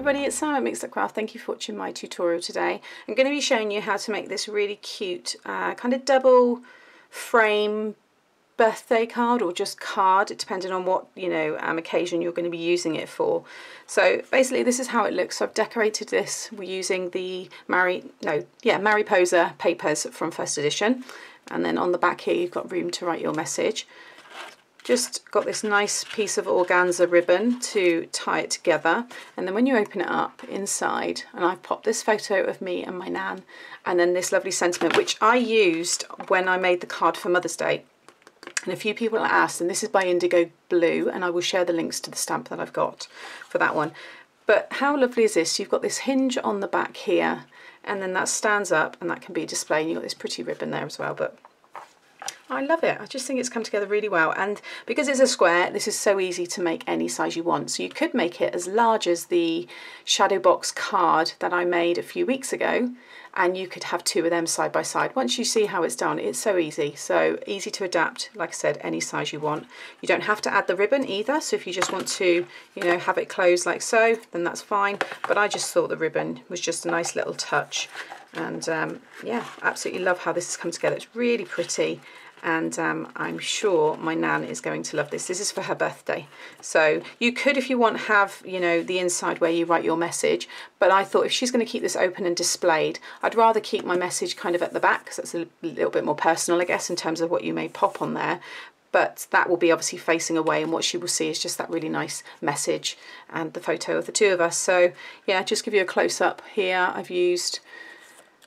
everybody, it's Sam at Mixed Up Craft. Thank you for watching my tutorial today. I'm going to be showing you how to make this really cute uh, kind of double frame birthday card or just card depending on what you know um, occasion you're going to be using it for so basically this is how it looks so I've decorated this we're using the Mari no yeah Mariposa papers from first edition and then on the back here you've got room to write your message just got this nice piece of organza ribbon to tie it together and then when you open it up inside and I've popped this photo of me and my nan and then this lovely sentiment which I used when I made the card for Mother's Day and a few people asked, and this is by Indigo Blue, and I will share the links to the stamp that I've got for that one. But how lovely is this? You've got this hinge on the back here, and then that stands up, and that can be displayed. And you've got this pretty ribbon there as well, but I love it. I just think it's come together really well. And because it's a square, this is so easy to make any size you want. So you could make it as large as the shadow box card that I made a few weeks ago. And you could have two of them side by side. Once you see how it's done, it's so easy. So easy to adapt, like I said, any size you want. You don't have to add the ribbon either. So if you just want to, you know, have it closed like so, then that's fine. But I just thought the ribbon was just a nice little touch. And um, yeah, absolutely love how this has come together. It's really pretty and um, I'm sure my nan is going to love this. This is for her birthday. So you could, if you want, have, you know, the inside where you write your message, but I thought if she's going to keep this open and displayed, I'd rather keep my message kind of at the back because that's a little bit more personal, I guess, in terms of what you may pop on there. But that will be obviously facing away and what she will see is just that really nice message and the photo of the two of us. So yeah, just give you a close up here. I've used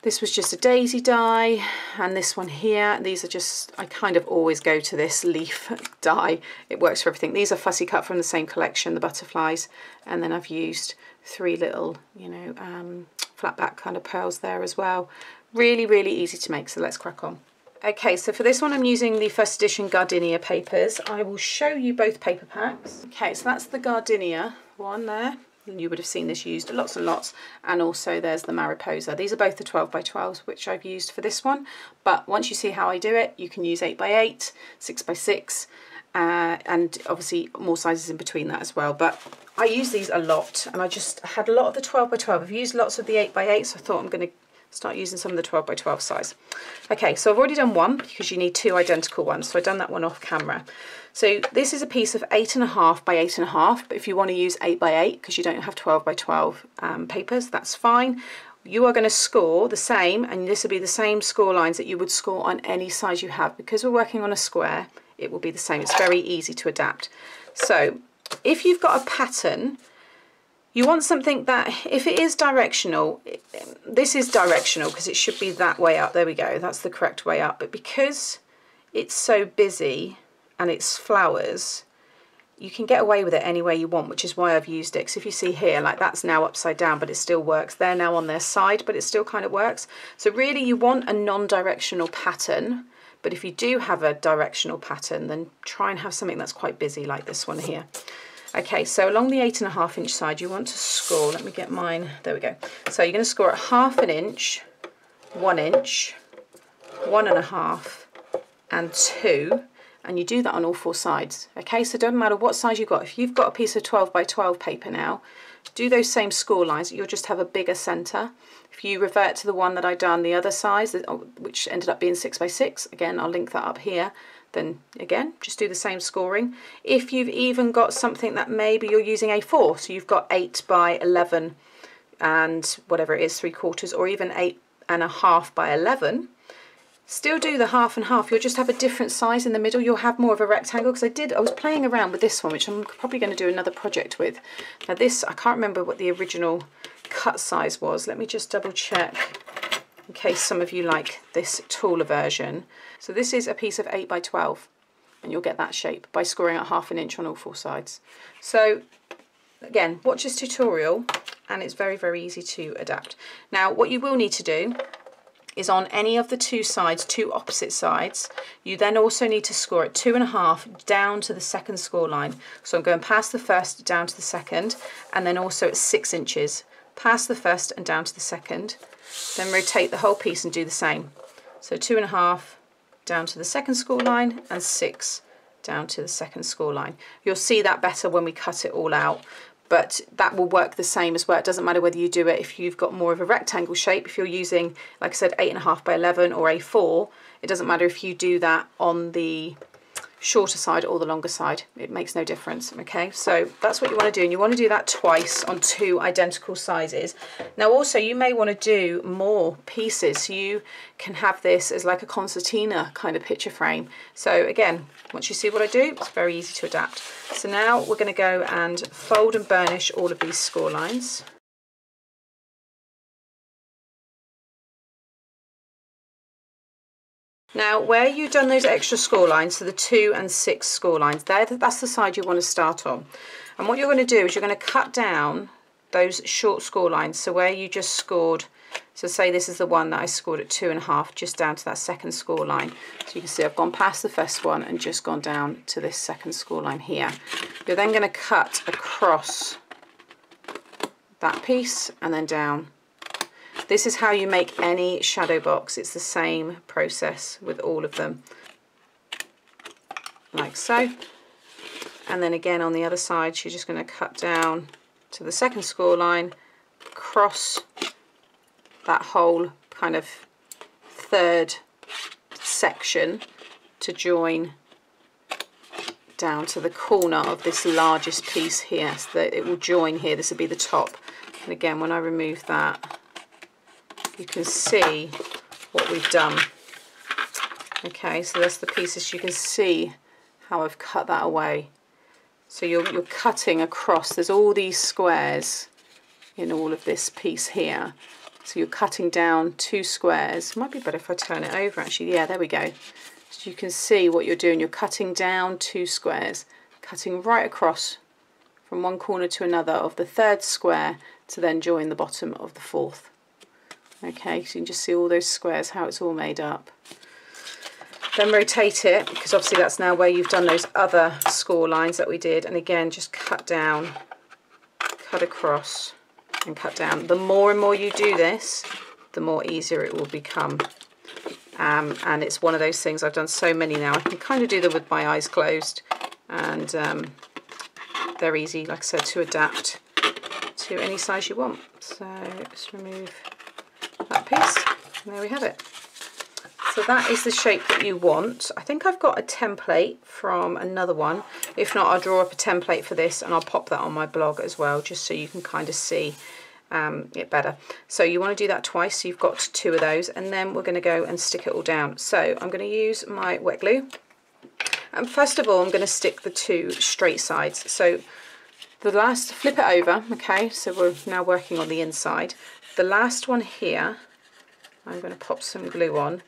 this was just a daisy die and this one here, these are just, I kind of always go to this leaf die. It works for everything. These are fussy cut from the same collection, the butterflies. And then I've used three little, you know, um, flat back kind of pearls there as well. Really, really easy to make, so let's crack on. Okay, so for this one I'm using the first edition Gardenia papers. I will show you both paper packs. Okay, so that's the Gardenia one there you would have seen this used lots and lots and also there's the Mariposa. These are both the 12 by 12s which I've used for this one but once you see how I do it you can use 8 by 8, 6 by 6 uh, and obviously more sizes in between that as well but I use these a lot and I just had a lot of the 12 by 12. I've used lots of the 8 by 8 so I thought I'm going to start using some of the 12 by 12 size. Okay, so I've already done one because you need two identical ones. So I've done that one off camera. So this is a piece of eight and a half by eight and a half, but if you want to use eight by eight, because you don't have 12 by 12 um, papers, that's fine. You are going to score the same, and this will be the same score lines that you would score on any size you have. Because we're working on a square, it will be the same. It's very easy to adapt. So if you've got a pattern you want something that, if it is directional, this is directional because it should be that way up. There we go, that's the correct way up. But because it's so busy and it's flowers, you can get away with it any way you want, which is why I've used it. Because if you see here, like that's now upside down, but it still works. They're now on their side, but it still kind of works. So really you want a non-directional pattern, but if you do have a directional pattern, then try and have something that's quite busy like this one here. Okay, so along the eight and a half inch side, you want to score, let me get mine, there we go. So you're gonna score at half an inch, one inch, one and a half, and two, and you do that on all four sides. Okay, so it doesn't matter what size you've got. If you've got a piece of 12 by 12 paper now, do those same score lines, you'll just have a bigger center. If you revert to the one that I done the other size, which ended up being six by six, again, I'll link that up here, then again, just do the same scoring. If you've even got something that maybe you're using A4, so you've got 8 by 11 and whatever it is, 3 quarters, or even 8 and a half by 11, still do the half and half. You'll just have a different size in the middle. You'll have more of a rectangle, because I did, I was playing around with this one, which I'm probably going to do another project with. Now this, I can't remember what the original cut size was. Let me just double check in case some of you like this taller version. So this is a piece of 8 by 12 and you'll get that shape by scoring at half an inch on all four sides. So again, watch this tutorial and it's very, very easy to adapt. Now what you will need to do is on any of the two sides, two opposite sides, you then also need to score at two and a half down to the second score line. So I'm going past the first down to the second and then also at six inches, past the first and down to the second then rotate the whole piece and do the same. So two and a half down to the second score line and six down to the second score line. You'll see that better when we cut it all out, but that will work the same as well. It doesn't matter whether you do it if you've got more of a rectangle shape, if you're using, like I said, eight and a half by 11 or A4, it doesn't matter if you do that on the shorter side or the longer side. It makes no difference okay? So that's what you want to do and you want to do that twice on two identical sizes. Now also you may want to do more pieces. So you can have this as like a concertina kind of picture frame. So again once you see what I do it's very easy to adapt. So now we're going to go and fold and burnish all of these score lines Now, where you've done those extra score lines, so the two and six score lines, there, that's the side you want to start on. And what you're going to do is you're going to cut down those short score lines. So where you just scored, so say this is the one that I scored at two and a half, just down to that second score line. So you can see I've gone past the first one and just gone down to this second score line here. You're then going to cut across that piece and then down this is how you make any shadow box. It's the same process with all of them. Like so. And then again on the other side, you're just going to cut down to the second score line, cross that whole kind of third section to join down to the corner of this largest piece here so that it will join here this will be the top and again when I remove that you can see what we've done. Okay, so that's the pieces. You can see how I've cut that away. So you're, you're cutting across. There's all these squares in all of this piece here. So you're cutting down two squares. Might be better if I turn it over actually. Yeah, there we go. So you can see what you're doing. You're cutting down two squares, cutting right across from one corner to another of the third square to then join the bottom of the fourth. Okay, so you can just see all those squares, how it's all made up. Then rotate it, because obviously that's now where you've done those other score lines that we did. And again, just cut down, cut across, and cut down. The more and more you do this, the more easier it will become. Um, and it's one of those things, I've done so many now, I can kind of do them with my eyes closed. And um, they're easy, like I said, to adapt to any size you want. So let's remove. And there we have it. So that is the shape that you want. I think I've got a template from another one. If not, I'll draw up a template for this and I'll pop that on my blog as well, just so you can kind of see um, it better. So you want to do that twice, so you've got two of those, and then we're going to go and stick it all down. So I'm going to use my wet glue. And first of all, I'm going to stick the two straight sides. So the last, flip it over, okay, so we're now working on the inside. The last one here, I'm going to pop some glue on.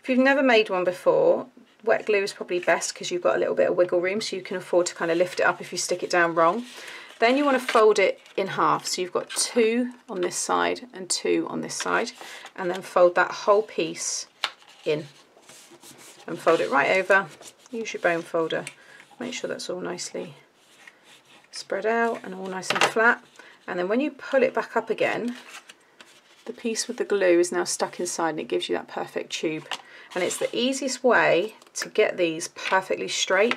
If you've never made one before, wet glue is probably best because you've got a little bit of wiggle room so you can afford to kind of lift it up if you stick it down wrong. Then you want to fold it in half. So you've got two on this side and two on this side. And then fold that whole piece in. And fold it right over. Use your bone folder. Make sure that's all nicely spread out and all nice and flat. And then when you pull it back up again, the piece with the glue is now stuck inside and it gives you that perfect tube. And it's the easiest way to get these perfectly straight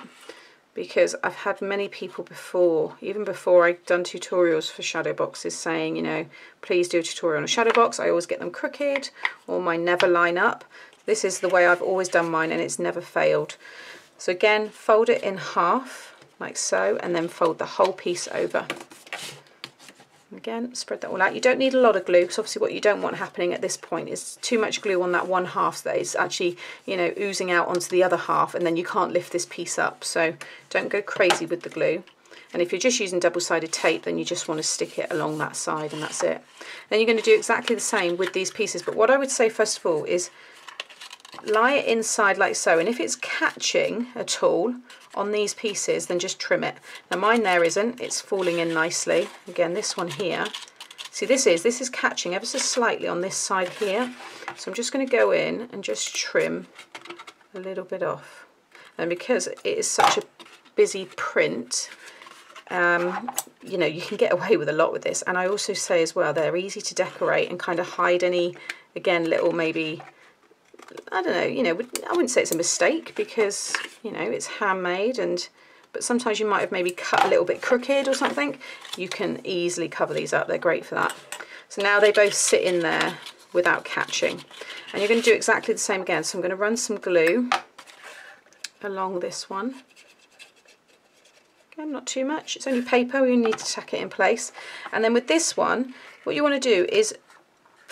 because I've had many people before, even before I've done tutorials for shadow boxes saying, you know, please do a tutorial on a shadow box. I always get them crooked or mine never line up. This is the way I've always done mine and it's never failed. So again, fold it in half like so and then fold the whole piece over. Again, spread that all out. You don't need a lot of glue because obviously what you don't want happening at this point is too much glue on that one half that it's actually, you know, oozing out onto the other half and then you can't lift this piece up. So don't go crazy with the glue. And if you're just using double-sided tape, then you just want to stick it along that side and that's it. Then you're going to do exactly the same with these pieces. But what I would say first of all is lie it inside like so. And if it's catching at all, on these pieces, then just trim it. Now mine there isn't, it's falling in nicely. Again, this one here, see this is, this is catching ever so slightly on this side here. So I'm just going to go in and just trim a little bit off. And because it is such a busy print, um, you know, you can get away with a lot with this. And I also say as well, they're easy to decorate and kind of hide any, again, little maybe I don't know, you know, I wouldn't say it's a mistake because, you know, it's handmade and but sometimes you might have maybe cut a little bit crooked or something. You can easily cover these up, they're great for that. So now they both sit in there without catching. And you're going to do exactly the same again. So I'm going to run some glue along this one. Again, not too much. It's only paper, we need to tack it in place. And then with this one, what you want to do is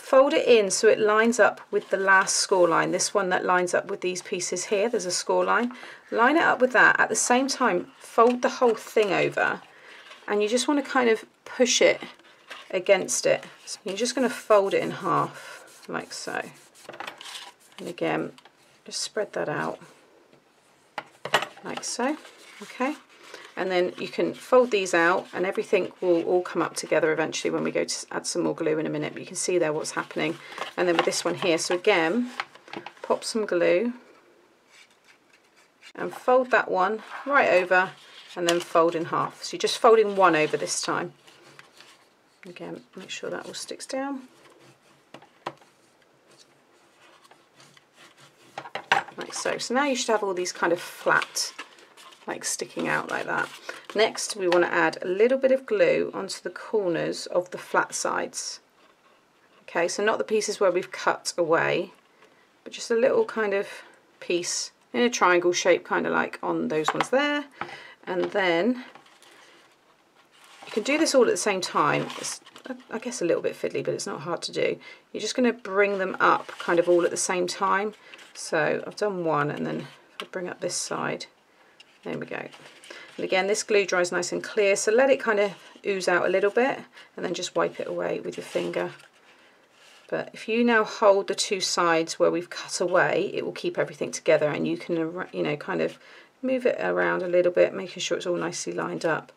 fold it in so it lines up with the last score line. This one that lines up with these pieces here, there's a score line. Line it up with that. At the same time, fold the whole thing over and you just want to kind of push it against it. So you're just going to fold it in half like so. And again, just spread that out like so, okay? And then you can fold these out and everything will all come up together eventually when we go to add some more glue in a minute, but you can see there what's happening. And then with this one here, so again, pop some glue and fold that one right over and then fold in half. So you're just folding one over this time. Again, make sure that all sticks down. Like so. So now you should have all these kind of flat, like sticking out like that. Next, we want to add a little bit of glue onto the corners of the flat sides. Okay, so not the pieces where we've cut away, but just a little kind of piece in a triangle shape, kind of like on those ones there. And then you can do this all at the same time. It's, I guess, a little bit fiddly, but it's not hard to do. You're just going to bring them up kind of all at the same time. So I've done one, and then if I bring up this side, there we go. And again, this glue dries nice and clear, so let it kind of ooze out a little bit, and then just wipe it away with your finger. But if you now hold the two sides where we've cut away, it will keep everything together, and you can, you know, kind of move it around a little bit, making sure it's all nicely lined up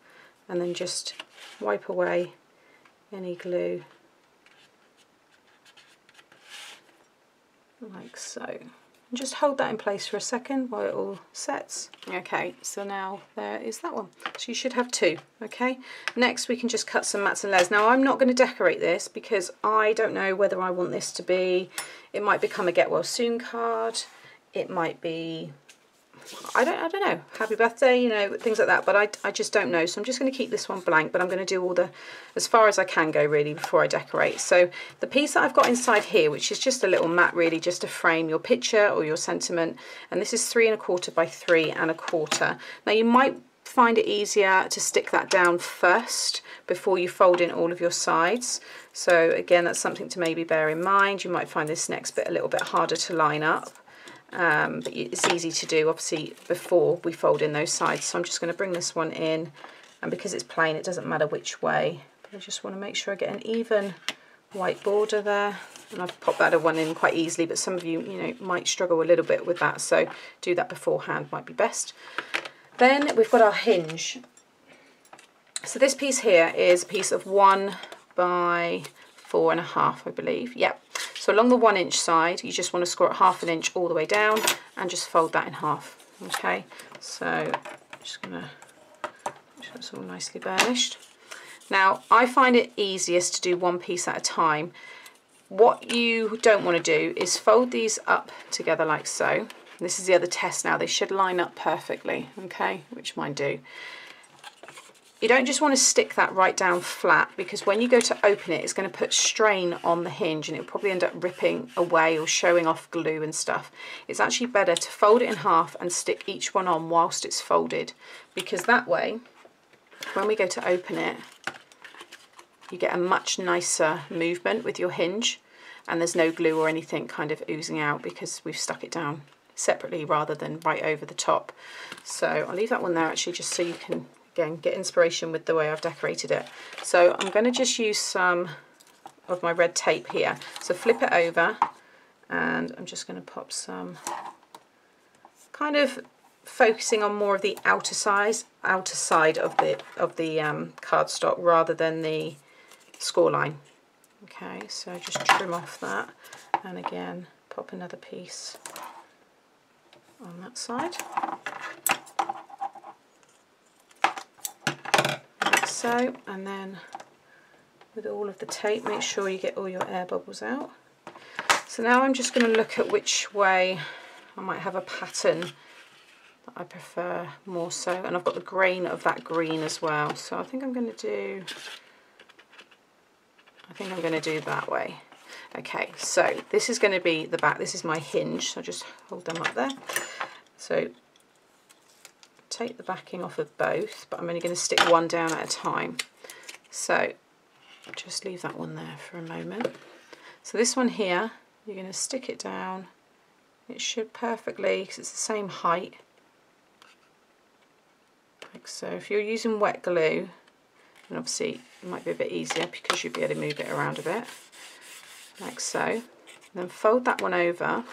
and then just wipe away any glue like so. And just hold that in place for a second while it all sets. Okay, so now there is that one. So you should have two, okay? Next we can just cut some mats and layers. Now I'm not going to decorate this because I don't know whether I want this to be, it might become a get well soon card, it might be I don't, I don't know, happy birthday, you know, things like that, but I, I just don't know. So I'm just going to keep this one blank, but I'm going to do all the, as far as I can go really before I decorate. So the piece that I've got inside here, which is just a little mat really, just to frame your picture or your sentiment, and this is three and a quarter by three and a quarter. Now you might find it easier to stick that down first before you fold in all of your sides. So again, that's something to maybe bear in mind. You might find this next bit a little bit harder to line up um, but it's easy to do obviously before we fold in those sides. So I'm just going to bring this one in and because it's plain it doesn't matter which way. But I just want to make sure I get an even white border there. And I've popped that one in quite easily but some of you you know might struggle a little bit with that. So do that beforehand might be best. Then we've got our hinge. So this piece here is a piece of one by four and a half I believe. Yep so along the one inch side, you just want to score it half an inch all the way down and just fold that in half. Okay, so I'm just going to make sure it's all nicely burnished. Now, I find it easiest to do one piece at a time. What you don't want to do is fold these up together like so. This is the other test now. They should line up perfectly, okay, which mine do. You don't just want to stick that right down flat because when you go to open it, it's going to put strain on the hinge and it'll probably end up ripping away or showing off glue and stuff. It's actually better to fold it in half and stick each one on whilst it's folded because that way, when we go to open it, you get a much nicer movement with your hinge and there's no glue or anything kind of oozing out because we've stuck it down separately rather than right over the top. So I'll leave that one there actually just so you can again get inspiration with the way I've decorated it. So I'm going to just use some of my red tape here. So flip it over and I'm just going to pop some kind of focusing on more of the outer size outer side of the of the um, cardstock rather than the score line okay so just trim off that and again pop another piece on that side so and then with all of the tape make sure you get all your air bubbles out so now I'm just going to look at which way I might have a pattern that I prefer more so. And I've got the grain of that green as well. So I think I'm going to do, I think I'm going to do that way. Okay, so this is going to be the back. This is my hinge. So just hold them up there. So take the backing off of both, but I'm only going to stick one down at a time. So just leave that one there for a moment. So this one here, you're going to stick it down. It should perfectly, because it's the same height. Like so. If you're using wet glue, and obviously it might be a bit easier because you'll be able to move it around a bit. Like so. Then fold that one over.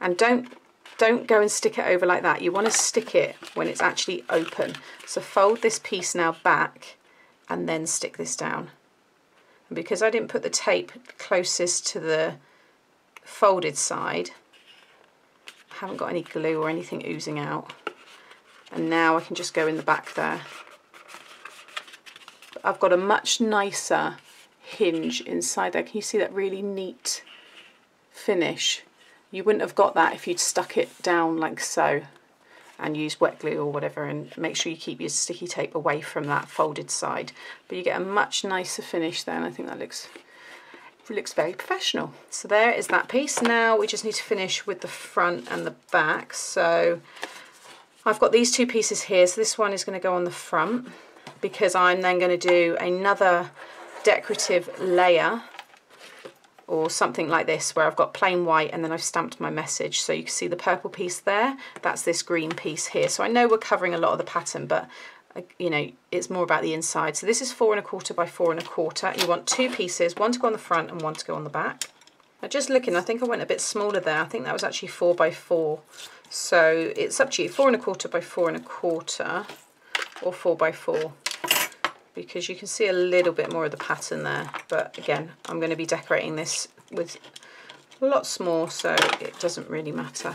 And don't don't go and stick it over like that. You want to stick it when it's actually open. So fold this piece now back and then stick this down. And because I didn't put the tape closest to the folded side, I haven't got any glue or anything oozing out. And now I can just go in the back there. I've got a much nicer hinge inside there. Can you see that really neat finish? You wouldn't have got that if you'd stuck it down like so and use wet glue or whatever and make sure you keep your sticky tape away from that folded side. But you get a much nicer finish then. I think that looks looks very professional. So there is that piece. Now we just need to finish with the front and the back. So I've got these two pieces here. So this one is going to go on the front because I'm then going to do another decorative layer or something like this where I've got plain white and then I've stamped my message. So you can see the purple piece there. That's this green piece here. So I know we're covering a lot of the pattern but uh, you know it's more about the inside. So this is four and a quarter by four and a quarter. You want two pieces one to go on the front and one to go on the back. Now just looking I think I went a bit smaller there. I think that was actually four by four. So it's up to you. Four and a quarter by four and a quarter or four by four because you can see a little bit more of the pattern there. But again I'm going to be decorating this with lots more so it doesn't really matter.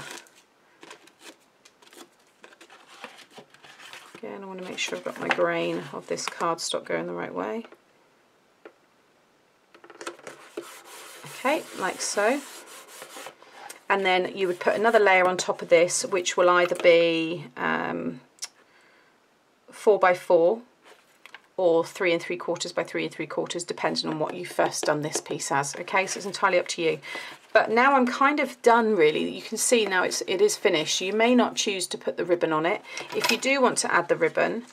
Again I want to make sure I've got my grain of this cardstock going the right way. Okay like so. And then you would put another layer on top of this which will either be um, 4 by 4 or three and three quarters by three and three quarters depending on what you've first done this piece as okay? So it's entirely up to you. But now I'm kind of done really. You can see now it's it is finished. You may not choose to put the ribbon on it. If you do want to add the ribbon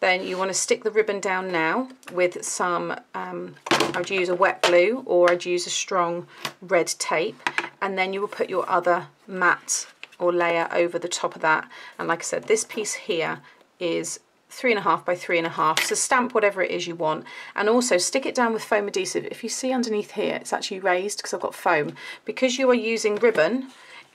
then you want to stick the ribbon down now with some um, I'd use a wet glue or I'd use a strong red tape and then you will put your other mat or layer over the top of that. And like I said this piece here is three and a half by three and a half. So stamp whatever it is you want. And also stick it down with foam adhesive. If you see underneath here, it's actually raised because I've got foam. Because you are using ribbon,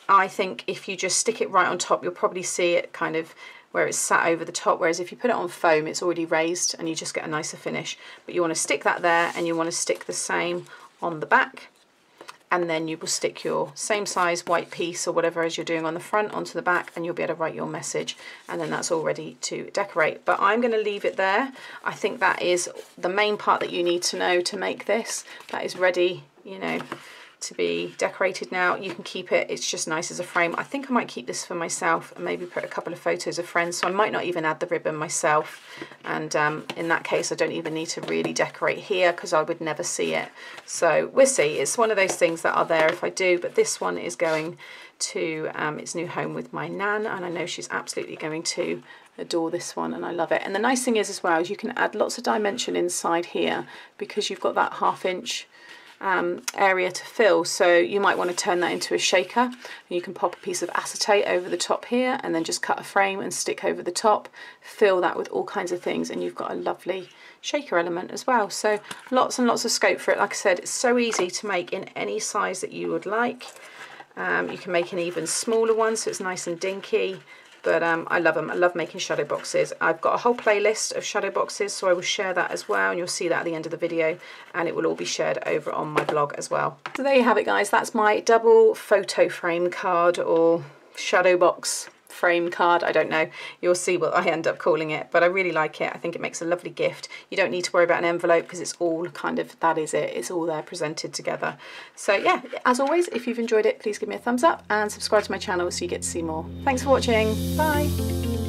I think if you just stick it right on top, you'll probably see it kind of where it's sat over the top, whereas if you put it on foam, it's already raised and you just get a nicer finish. But you want to stick that there and you want to stick the same on the back and then you will stick your same size white piece or whatever as you're doing on the front onto the back and you'll be able to write your message and then that's all ready to decorate. But I'm going to leave it there. I think that is the main part that you need to know to make this. That is ready you know to be decorated now. You can keep it, it's just nice as a frame. I think I might keep this for myself and maybe put a couple of photos of friends. So I might not even add the ribbon myself. And um, in that case, I don't even need to really decorate here because I would never see it. So we'll see. It's one of those things that are there if I do, but this one is going to um, its new home with my nan and I know she's absolutely going to adore this one and I love it. And the nice thing is as well is you can add lots of dimension inside here because you've got that half inch um, area to fill. So you might want to turn that into a shaker. You can pop a piece of acetate over the top here and then just cut a frame and stick over the top. Fill that with all kinds of things and you've got a lovely shaker element as well. So lots and lots of scope for it. Like I said, it's so easy to make in any size that you would like. Um, you can make an even smaller one so it's nice and dinky but um, I love them. I love making shadow boxes. I've got a whole playlist of shadow boxes, so I will share that as well, and you'll see that at the end of the video, and it will all be shared over on my blog as well. So there you have it, guys. That's my double photo frame card or shadow box frame card I don't know. You'll see what I end up calling it but I really like it. I think it makes a lovely gift. You don't need to worry about an envelope because it's all kind of that is it. It's all there presented together. So yeah as always if you've enjoyed it please give me a thumbs up and subscribe to my channel so you get to see more. Thanks for watching. Bye